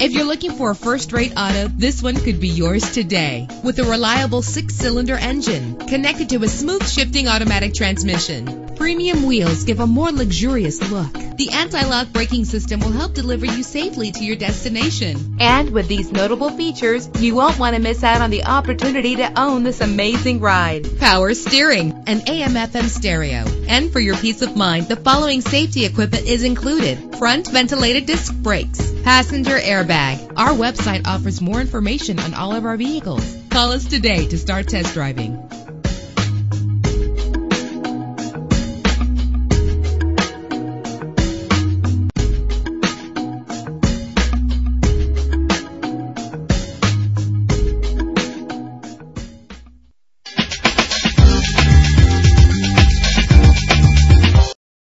If you're looking for a first-rate auto, this one could be yours today. With a reliable six-cylinder engine connected to a smooth shifting automatic transmission. Premium wheels give a more luxurious look. The anti-lock braking system will help deliver you safely to your destination. And with these notable features, you won't want to miss out on the opportunity to own this amazing ride. Power steering, an AM FM stereo. And for your peace of mind, the following safety equipment is included. Front ventilated disc brakes, passenger airbag. Our website offers more information on all of our vehicles. Call us today to start test driving.